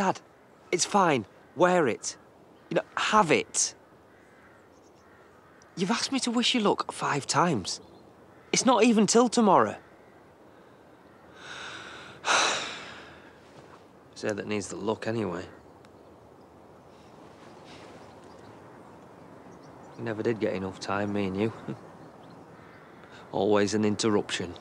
Dad, it's fine. Wear it. You know, have it. You've asked me to wish you luck five times. It's not even till tomorrow. Say that needs the luck anyway. We never did get enough time, me and you. Always an interruption.